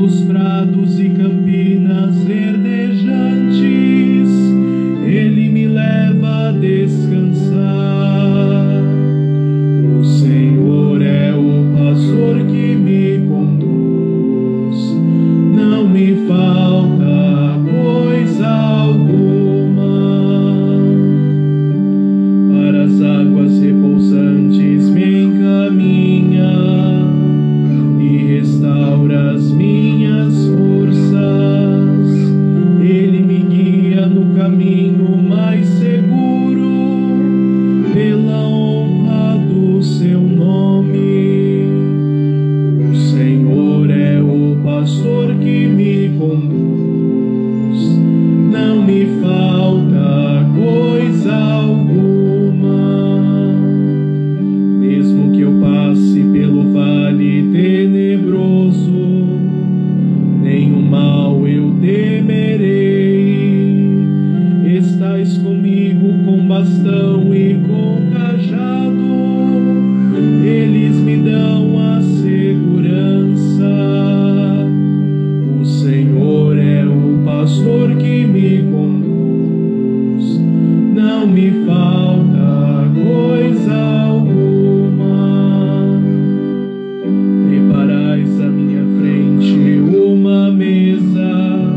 pelos prados e campinas verdes. caminho mais seguro pela honra do seu nome. O Senhor é o pastor que me conduz, não me falta coisa alguma. Mesmo que eu passe pelo vale tenebroso, nenhum mal eu temerei estais comigo com bastão e com cajado, eles me dão a segurança. O Senhor é o pastor que me conduz, não me falta coisa alguma. Preparais à minha frente uma mesa,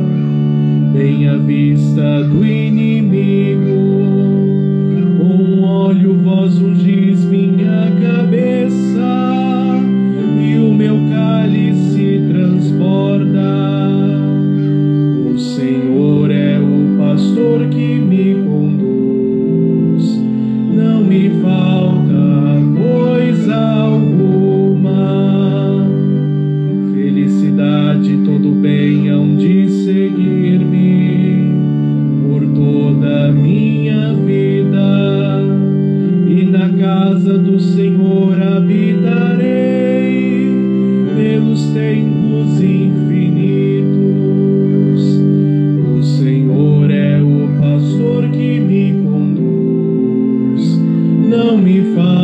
bem à vista do casa do Senhor habitarei pelos tempos infinitos. O Senhor é o pastor que me conduz, não me faz.